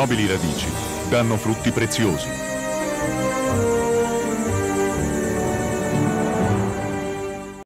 Nobili radici danno frutti preziosi.